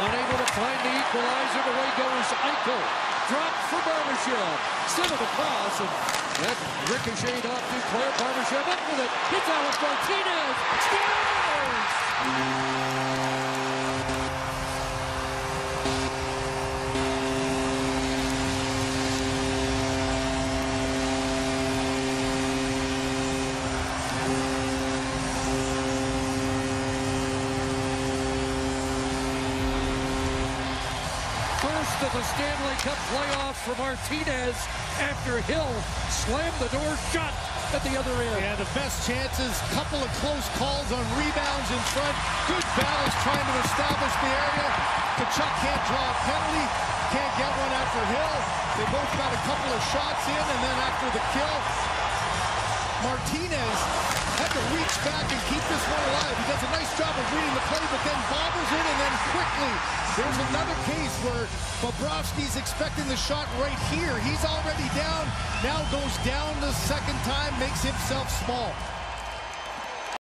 Unable to find the equalizer. Away goes Eichel. Drop for Barbashev. Sent it across. And that ricocheted off to Claire Barbashev. Up with it. Hits Alec Martinez. First of the Stanley Cup playoffs for Martinez after Hill slammed the door shut at the other end. Yeah, the best chances, couple of close calls on rebounds in front. Good battles trying to establish the area. Tkachuk can't draw a penalty, can't get one after Hill. They both got a couple of shots in, and then after the kill, Martinez had to reach back and keep this one alive. He does a nice job of reading the play, but then bobbles it, and then quickly there's another case where Bobrovsky's expecting the shot right here. He's already down, now goes down the second time, makes himself small.